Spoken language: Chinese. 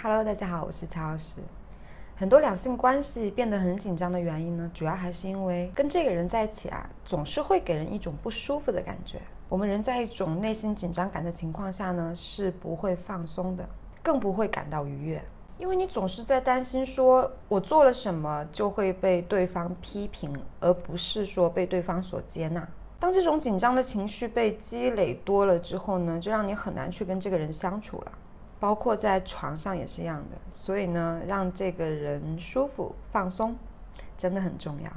Hello，大家好，我是乔老师。很多两性关系变得很紧张的原因呢，主要还是因为跟这个人在一起啊，总是会给人一种不舒服的感觉。我们人在一种内心紧张感的情况下呢，是不会放松的，更不会感到愉悦，因为你总是在担心说我做了什么就会被对方批评，而不是说被对方所接纳。当这种紧张的情绪被积累多了之后呢，就让你很难去跟这个人相处了。包括在床上也是一样的，所以呢，让这个人舒服放松，真的很重要。